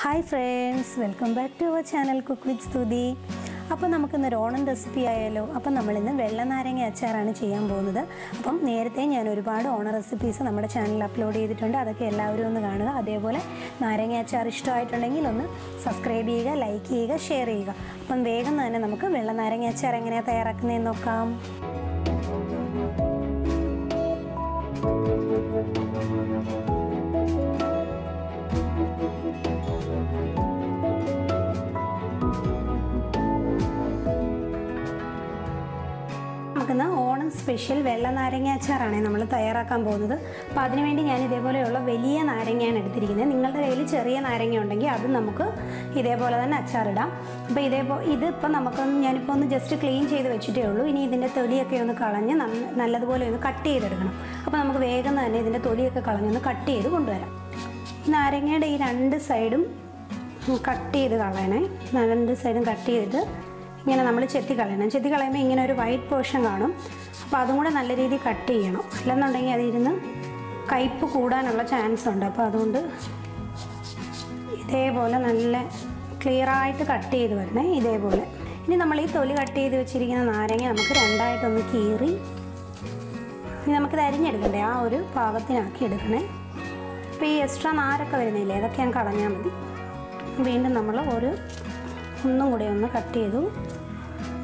Hi friends welcome back to our channel cook with Stuthi അപ്പോൾ നമുക്കിന്നൊരു Onam recipe ആയാലോ? അപ്പം നമ്മളിന്ന് വെള്ള നാരങ്ങ അച്ചാറാണ് ചെയ്യാൻ പോകുന്നത്. അപ്പം നേരത്തെ ഞാൻ ഒരുപാട് ഓണം റെസിപ്പീസ് നമ്മുടെ ചാനലിൽ അപ്ലോഡ് ചെയ്തിട്ടുണ്ട്. അതൊക്കെ എല്ലാവരും ഒന്ന് കാണുക. അതേപോലെ നാരങ്ങ അച്ചാർ ഇഷ്ടമായിട്ടുണ്ടെങ്കിൽ ഒന്ന് സബ്സ്ക്രൈബ് ചെയ്യുക ലൈക്ക് ചെയ്യുക ഷെയർ ചെയ്യുക. അപ്പം വേഗം തന്നെ നമുക്ക് വെള്ള നാരങ്ങ അച്ചാർ എങ്ങനെയാണ് തയ്യാറാക്കുന്നതെന്ന് നോക്കാം. സ്പെഷ്യൽ വെള്ള നാരങ്ങ അച്ചാറാണ് നമ്മൾ തയ്യാറാക്കാൻ പോകുന്നത്. അപ്പോൾ അതിനുവേണ്ടി ഞാൻ ഇതേപോലെയുള്ള വലിയ നാരങ്ങയാണ് എടുത്തിരിക്കുന്നത്. നിങ്ങളുടെ കയ്യിൽ ചെറിയ നാരങ്ങ ഉണ്ടെങ്കിൽ അത് നമുക്ക് ഇതേപോലെ തന്നെ അച്ചാറിടാം. അപ്പോൾ ഇതേപോലെ ഇതിപ്പോൾ നമുക്കൊന്ന് ഞാനിപ്പോൾ ഒന്ന് ജസ്റ്റ് ക്ലീൻ ചെയ്ത് വെച്ചിട്ടേ ഉള്ളൂ. ഇനി ഇതിന്റെ തൊലിയൊക്കെ ഒന്ന് കളഞ്ഞ് നല്ലതുപോലെ ഒന്ന് കട്ട് ചെയ്തെടുക്കണം. അപ്പോൾ നമുക്ക് വേഗം തന്നെ ഇതിന്റെ തൊലിയൊക്കെ കളഞ്ഞൊന്ന് കട്ട് ചെയ്ത് കൊണ്ടുവരാം. നാരങ്ങയുടെ ഈ രണ്ട് സൈഡും കട്ട് ചെയ്ത് കളയണേ. രണ്ട് സൈഡും കട്ട് ചെയ്തിട്ട് ഇങ്ങനെ നമ്മൾ ചെത്തി കളയണം. ചെത്തി കളയുമ്പോൾ ഇങ്ങനെ ഒരു വൈറ്റ് പോർഷൻ കാണും. അപ്പോൾ അതും കൂടെ നല്ല രീതിയിൽ കട്ട് ചെയ്യണം. അല്ലെന്നുണ്ടെങ്കിൽ അതിരുന്ന് കയ്പ്പ് കൂടാനുള്ള ചാൻസ് ഉണ്ട്. അപ്പോൾ അതുകൊണ്ട് ഇതേപോലെ നല്ല ക്ലിയറായിട്ട് കട്ട് ചെയ്ത് വരണേ ഇതേപോലെ. ഇനി നമ്മൾ ഈ തൊലി കട്ട് ചെയ്ത് വെച്ചിരിക്കുന്ന നാരങ്ങ നമുക്ക് രണ്ടായിട്ടൊന്ന് കീറി ഇനി നമുക്കിത് അരിഞ്ഞെടുക്കണ്ടേ? ആ ഒരു പാകത്തിനാക്കി എടുക്കണേ. അപ്പോൾ ഈ എക്സ്ട്രാ നാരൊക്കെ വരുന്നില്ലേ? അതൊക്കെ ഞാൻ കളഞ്ഞാൽ മതി. വീണ്ടും നമ്മൾ ഒരു ഒന്നും കൂടെ ഒന്ന് കട്ട് ചെയ്തു.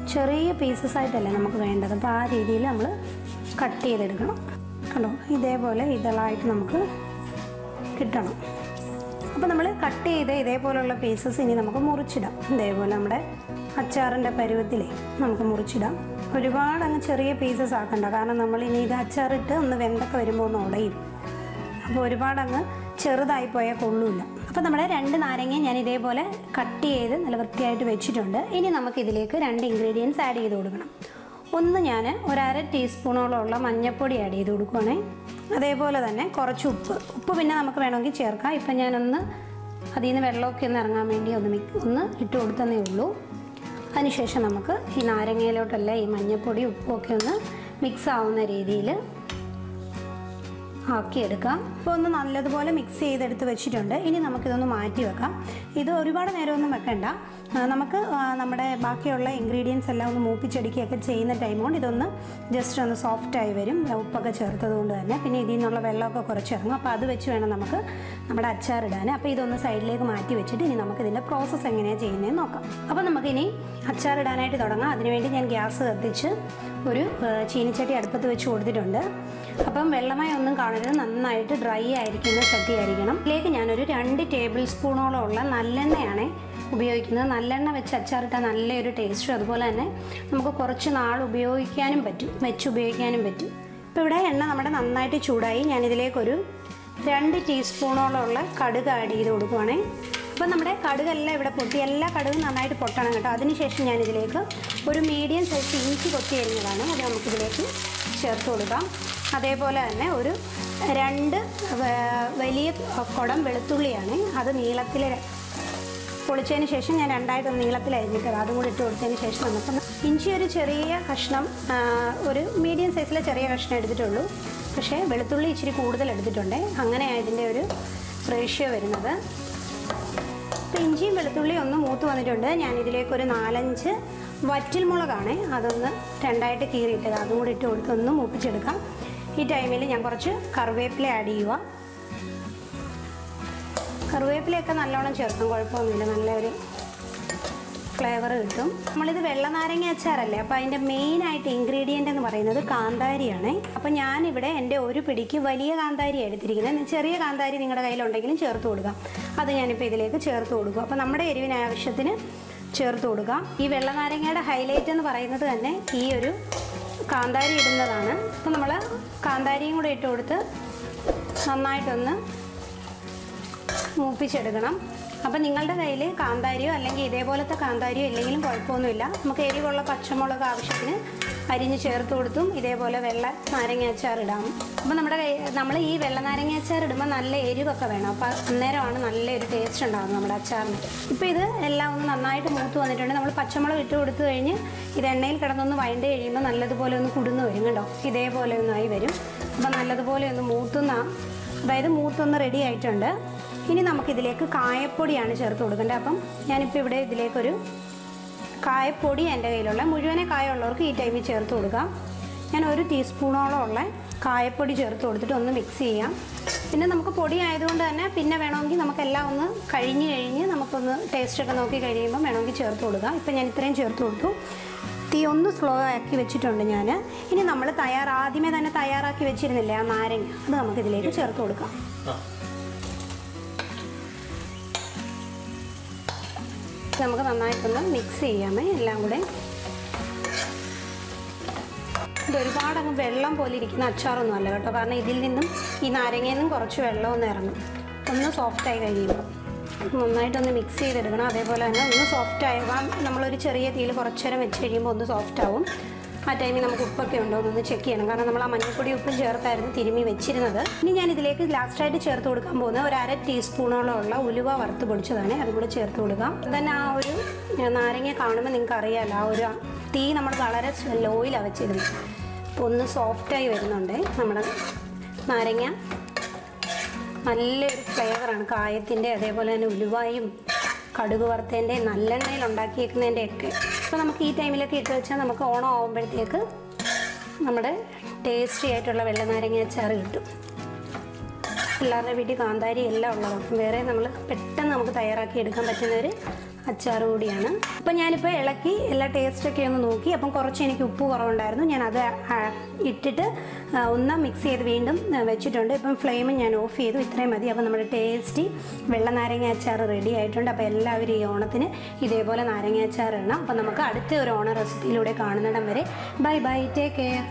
ചെറിയ പീസസ് ആയിട്ടല്ല നമുക്ക് വേണ്ടത്. അപ്പോൾ ആ രീതിയിൽ നമ്മൾ കട്ട് ചെയ്തെടുക്കണം. കണ്ടോ? ഇതേപോലെ ഇതളായിട്ട് നമുക്ക് കിട്ടണം. അപ്പോൾ നമ്മൾ കട്ട് ചെയ്ത് ഇതേപോലെയുള്ള പീസസ് ഇനി നമുക്ക് മുറിച്ചിടാം. ഇതേപോലെ നമ്മുടെ അച്ചാറിന്റെ പരുവത്തിലേ നമുക്ക് മുറിച്ചിടാം. ഒരുപാട് അങ്ങ് ചെറിയ പീസസ് ആക്കണ്ട. കാരണം നമ്മൾ ഇനി ഇത് അച്ചാറിട്ട് ഒന്ന് വെന്തൊക്കെ വരുമ്പോൾ ഒന്ന് ഉടയും. അപ്പോൾ ഒരുപാട് അങ്ങ് ചെറുതായി പോയാൽ കൊള്ളൂല. അപ്പോൾ നമ്മുടെ രണ്ട് നാരങ്ങ ഞാൻ ഇതേപോലെ കട്ട് ചെയ്ത് നല്ല വൃത്തിയായിട്ട് വെച്ചിട്ടുണ്ട്. ഇനി നമുക്ക് ഇതിലേക്ക് രണ്ട് ഇൻഗ്രീഡിയൻസ് ആഡ് ചെയ്ത് കൊടുക്കണം. ഒന്ന് ഞാൻ ഒരര ടീസ്പൂണോളമുള്ള മഞ്ഞൾപ്പൊടി ആഡ് ചെയ്ത് കൊടുക്കുവാണേ. അതേപോലെ തന്നെ കുറച്ച് ഉപ്പ്. ഉപ്പ് പിന്നെ നമുക്ക് വേണമെങ്കിൽ ചേർക്കാം. ഇപ്പം ഞാനൊന്ന് അതിൽ നിന്ന് വെള്ളമൊക്കെ ഒന്ന് ഇറങ്ങാൻ വേണ്ടി ഒന്ന് ഒന്ന് ഇട്ട് കൊടുത്തതേ ഉള്ളൂ. അതിനുശേഷം നമുക്ക് ഈ നാരങ്ങയിലോട്ടല്ല ഈ മഞ്ഞൾപ്പൊടി ഉപ്പൊക്കെ ഒന്ന് മിക്സ് ആവുന്ന രീതിയിൽ ആക്കിയെടുക്കാം. ഇപ്പോൾ ഒന്ന് നല്ലതുപോലെ മിക്സ് ചെയ്തെടുത്ത് വെച്ചിട്ടുണ്ട്. ഇനി നമുക്കിതൊന്ന് മാറ്റി വെക്കാം. ഇത് ഒരുപാട് നേരമൊന്നും വെക്കണ്ട. നമുക്ക് നമ്മുടെ ബാക്കിയുള്ള ഇൻഗ്രീഡിയൻസ് എല്ലാം ഒന്ന് മൂപ്പിച്ചെടുക്കുകയൊക്കെ ചെയ്യുന്ന ടൈം കൊണ്ട് ഇതൊന്ന് ജസ്റ്റ് ഒന്ന് സോഫ്റ്റായി വരും. ഉപ്പൊക്കെ ചേർത്തത് കൊണ്ട് തന്നെ. പിന്നെ ഇതിൽ നിന്നുള്ള വെള്ളമൊക്കെ കുറച്ച് ഇറങ്ങും അപ്പോൾ അത് വെച്ച് വേണം നമുക്ക് നമ്മുടെ അച്ചാറിടാൻ അപ്പോൾ ഇതൊന്ന് സൈഡിലേക്ക് മാറ്റി വെച്ചിട്ട് ഇനി നമുക്ക് ഇതിന്റെ പ്രോസസ്സ് എങ്ങനെയാണ് ചെയ്യുന്നതെന്ന് നോക്കാം. അപ്പോൾ നമുക്കിനി അച്ചാറിടാനായിട്ട് തുടങ്ങാം. അതിനുവേണ്ടി ഞാൻ ഗ്യാസ് കത്തിച്ച് ഒരു ചീനിച്ചട്ടി അടുപ്പത്ത് വെച്ച് കൊടുത്തിട്ടുണ്ട്. അപ്പം വെള്ളമായി ഒന്നും കാണരുത്. നന്നായിട്ട് ഡ്രൈ ആയിരിക്കുന്ന ചട്ടി ആയിരിക്കണം ഇതിലേക്ക് ഞാനൊരു രണ്ട് ടേബിൾ സ്പൂണോളം ഉള്ള നല്ലെണ്ണയാണ് ഉപയോഗിക്കുന്നത്. നല്ലെണ്ണ വെച്ച് അച്ചാറിട്ടാൽ നല്ലൊരു ടേസ്റ്റും അതുപോലെ തന്നെ നമുക്ക് കുറച്ച് നാൾ ഉപയോഗിക്കാനും പറ്റും. വെച്ച് ഉപയോഗിക്കാനും പറ്റും. ഇപ്പോൾ ഇവിടെ എണ്ണ നമ്മുടെ നന്നായിട്ട് ചൂടായി. ഞാനിതിലേക്കൊരു രണ്ട് ടീസ്പൂണോളമുള്ള കടുക് ആഡ് ചെയ്ത് കൊടുക്കുവാണേ. അപ്പോൾ നമ്മുടെ കടുകെല്ലാം ഇവിടെ പൊട്ടി. എല്ലാ കടുകും നന്നായിട്ട് പൊട്ടണം കേട്ടോ. അതിനുശേഷം ഞാനിതിലേക്ക് ഒരു മീഡിയം സൈസ് ഇഞ്ചി കൊത്തി അരിഞ്ഞതാണ്. അത് നമുക്കിതിലേക്ക് ചേർത്ത് കൊടുക്കാം. അതേപോലെ തന്നെ ഒരു രണ്ട് വലിയ കുടം വെളുത്തുള്ളിയാണ്. അത് നീളത്തിൽ പൊളിച്ചതിന് ശേഷം ഞാൻ രണ്ടായിട്ട് നീളത്തിൽ അരിഞ്ഞിട്ടത്. അതും കൂടി ഇട്ട് കൊടുത്തതിന് ശേഷം നമുക്ക് ഇഞ്ചി ഒരു ചെറിയ കഷ്ണം ഒരു മീഡിയം സൈസിലെ ചെറിയ കഷ്ണം എടുത്തിട്ടുള്ളൂ. പക്ഷേ വെളുത്തുള്ളി ഇച്ചിരി കൂടുതൽ എടുത്തിട്ടുണ്ട്. അങ്ങനെയാണ് ഇതിന്റെ ഒരു റേഷ്യോ വരുന്നത്. അപ്പോൾ ഇഞ്ചിയും വെളുത്തുള്ളിയും ഒന്ന് മൂത്ത് വന്നിട്ടുണ്ട്. ഒരു നാലഞ്ച് വറ്റൽ മുളകാണ് അതൊന്ന് രണ്ടായിട്ട് കീറിയിട്ടത്. അതും കൂടി ഇട്ട് കൊടുത്ത് ഒന്ന് മൂപ്പിച്ചെടുക്കാം. ഈ ടൈമിൽ ഞാൻ കുറച്ച് കറിവേപ്പില ആഡ് ചെയ്യുക. കറിവേപ്പിലയൊക്കെ നല്ലോണം ചേർക്കും കുഴപ്പമൊന്നുമില്ല. നല്ലൊരു ഫ്ലേവർ കിട്ടും. നമ്മളിത് വെള്ള നാരങ്ങ അച്ചാറല്ലേ അപ്പോൾ അതിന്റെ മെയിനായിട്ട് ഇൻഗ്രീഡിയന്റ് എന്ന് പറയുന്നത് കാന്താരിയാണ്. അപ്പോൾ ഞാനിവിടെ എന്റെ ഒരു പിടിക്ക് വലിയ കാന്താരി എടുത്തിരിക്കുന്നത്. ചെറിയ കാന്താരി നിങ്ങളുടെ കയ്യിലുണ്ടെങ്കിലും ചേർത്ത് കൊടുക്കാം. അത് ഞാനിപ്പോൾ ഇതിലേക്ക് ചേർത്ത് കൊടുക്കും. അപ്പോൾ നമ്മുടെ എരിവിന് ആവശ്യത്തിന് ചേർത്ത് കൊടുക്കാം. ഈ വെള്ള നാരങ്ങയുടെ ഹൈലൈറ്റ് എന്ന് പറയുന്നത് തന്നെ ഈ ഒരു കാന്താരി ഇടുന്നതാണ്. അപ്പം നമ്മൾ കാന്താരിയും കൂടെ ഇട്ട് കൊടുത്ത് നന്നായിട്ടൊന്ന് മൂപ്പിച്ചെടുക്കണം. അപ്പം നിങ്ങളുടെ കയ്യിൽ കാന്താരിയോ അല്ലെങ്കിൽ ഇതേപോലത്തെ കാന്താരിയോ ഇല്ലെങ്കിലും കുഴപ്പമൊന്നുമില്ല. നമുക്ക് എരിവുള്ള പച്ചമുളക് ആവശ്യത്തിന് അരിഞ്ഞ് ചേർത്ത് കൊടുത്തും ഇതേപോലെ വെള്ള നാരങ്ങ അച്ചാർ ഇടാം. അപ്പോൾ നമ്മുടെ നമ്മൾ ഈ വെള്ള നാരങ്ങ അച്ചാർ ഇടുമ്പോൾ നല്ല എരിവൊക്കെ വേണം. അപ്പോൾ അന്നേരമാണ് നല്ലൊരു ടേസ്റ്റ് ഉണ്ടാകുന്നത് നമ്മുടെ അച്ചാറിന്. ഇപ്പോൾ ഇത് എല്ലാം ഒന്ന് നന്നായിട്ട് മൂത്ത് വന്നിട്ടുണ്ട്. നമ്മൾ പച്ചമുളക് ഇട്ട് കൊടുത്തു കഴിഞ്ഞ് ഇത് എണ്ണയിൽ കിടന്നൊന്ന് വഴണ്ട് കഴിയുമ്പോൾ നല്ലതുപോലെ ഒന്ന് കുടുന്ന് വരും കേട്ടോ ഇതേപോലെ ഒന്നായി വരും. അപ്പോൾ നല്ലതുപോലെ ഒന്ന് മൂത്തുന്ന അതായത് മൂത്തൊന്ന് റെഡി ആയിട്ടുണ്ട്. ഇനി നമുക്കിതിലേക്ക് കായപ്പൊടിയാണ് ചേർത്ത് കൊടുക്കേണ്ടത്. അപ്പം ഞാനിപ്പോൾ ഇവിടെ ഇതിലേക്കൊരു കായപ്പൊടി എന്റെ കയ്യിലുള്ള. മുഴുവനെ കായമുള്ളവർക്ക് ഈ ടൈമിൽ ചേർത്ത് കൊടുക്കാം. ഞാൻ ഒരു ടീസ്പൂണോളം ഉള്ള കായപ്പൊടി ചേർത്ത് കൊടുത്തിട്ട് ഒന്ന് മിക്സ് ചെയ്യാം. പിന്നെ നമുക്ക് പൊടി ആയതുകൊണ്ട് തന്നെ പിന്നെ വേണമെങ്കിൽ നമുക്കെല്ലാം ഒന്ന് കഴിഞ്ഞ് കഴിഞ്ഞ് നമുക്കൊന്ന് ടേസ്റ്റൊക്കെ നോക്കി കഴിയുമ്പോൾ വേണമെങ്കിൽ ചേർത്ത് കൊടുക്കാം. ഇപ്പം ഞാൻ ഇത്രയും ചേർത്ത് കൊടുത്തു. തീ ഒന്ന് സ്ലോ ആക്കി വെച്ചിട്ടുണ്ട് ഞാൻ ഇനി നമ്മൾ തയ്യാർ ആദ്യമേ തന്നെ തയ്യാറാക്കി വെച്ചിരുന്നില്ലേ ആ നാരങ്ങ? അത് നമുക്കിതിലേക്ക് ചേർത്ത് കൊടുക്കാം. നമുക്ക് നന്നായിട്ടൊന്ന് മിക്സ് ചെയ്യാമേ. എല്ലാം കൂടെ. ഇത് ഒരുപാട് അങ്ങ് വെള്ളം പോലെ ഇരിക്കുന്ന അച്ചാറൊന്നും അല്ല കേട്ടോ. കാരണം ഇതിൽ നിന്നും ഈ നാരങ്ങയിൽ നിന്നും കുറച്ച് ഒന്ന് ഇറങ്ങും. ഒന്ന് സോഫ്റ്റായി കഴിയുമ്പോൾ. നന്നായിട്ടൊന്ന് മിക്സ് ചെയ്തെടുക്കണം. അതേപോലെ തന്നെ ഒന്ന് സോഫ്റ്റ് ആയി. നമ്മളൊരു ചെറിയ തീയിൽ കുറച്ച് നേരം വെച്ച് കഴിയുമ്പോൾ ഒന്ന് സോഫ്റ്റ് ആവും. ആ ടൈമിൽ നമുക്ക് ഉപ്പൊക്കെ ഉണ്ടോ എന്നൊന്ന് ചെക്ക് ചെയ്യണം. കാരണം നമ്മൾ ആ മഞ്ഞൾപ്പൊടി ഉപ്പും ചേർത്തായിരുന്നു തിരുമ്മി വെച്ചിരുന്നത്. ഇനി ഞാൻ ഇതിലേക്ക് ലാസ്റ്റായിട്ട് ചേർത്ത് കൊടുക്കാൻ പോകുന്ന ഒരു അര ടീസ്പൂണോളം ഉള്ള ഉലുവ വറുത്ത് പൊടിച്ചതാണ്. അതും കൂടെ ചേർത്ത് കൊടുക്കാം. തന്നെ ആ ഒരു നാരങ്ങ കാണുമ്പോൾ നിങ്ങൾക്ക് അറിയാമല്ലോ ആ ഒരു തീ നമ്മൾ വളരെ ലോയിലാണ് വെച്ചിരുന്നത്. അപ്പോൾ ഒന്ന് സോഫ്റ്റായി വരുന്നുണ്ട് നമ്മുടെ നാരങ്ങ. നല്ലൊരു ഫ്ലേവറാണ് കായത്തിന്റെ അതേപോലെ തന്നെ ഉലുവായും കടുക് വറുത്തതിന്റെ നല്ലെണ്ണയിൽ ഉണ്ടാക്കിയേക്കുന്നതിന്റെ ഒക്കെ അപ്പോൾ നമുക്ക് ഈ ടൈമിലൊക്കെ ഇട്ട് വെച്ചാൽ നമുക്ക് ഓണം ആകുമ്പോഴത്തേക്ക് നമ്മുടെ ടേസ്റ്റി ആയിട്ടുള്ള വെള്ളനാരങ്ങ അച്ചാർ കിട്ടും. പിള്ളേരുടെ വീട്ടിൽ കാന്താരി എല്ലാം ഉള്ളതാണ്. വേറെ നമ്മൾ പെട്ടെന്ന് നമുക്ക് തയ്യാറാക്കി എടുക്കാൻ പറ്റുന്ന ഒരു അച്ചാർ കൂടിയാണ് അപ്പം ഞാനിപ്പോൾ ഇളക്കി എല്ലാ ടേസ്റ്റൊക്കെ ഒന്ന് നോക്കി. അപ്പം കുറച്ച് എനിക്ക് ഉപ്പ് കുറവുണ്ടായിരുന്നു. ഞാൻ അത് ഇട്ടിട്ട് ഒന്ന് മിക്സ് ചെയ്ത് വീണ്ടും വെച്ചിട്ടുണ്ട്. ഇപ്പം ഫ്ലെയിം ഞാൻ ഓഫ് ചെയ്തു. ഇത്രയും മതി. അപ്പം നമ്മുടെ ടേസ്റ്റി വെള്ള നാരങ്ങ അച്ചാർ റെഡി ആയിട്ടുണ്ട്. അപ്പോൾ എല്ലാവരും ഈ ഓണത്തിന് ഇതേപോലെ നാരങ്ങ അച്ചാർ ഇടണം. അപ്പം നമുക്ക് അടുത്ത ഒരു ഓണ റെസിപ്പിയിലൂടെ കാണുന്നിടം വരെ. Bye bye take care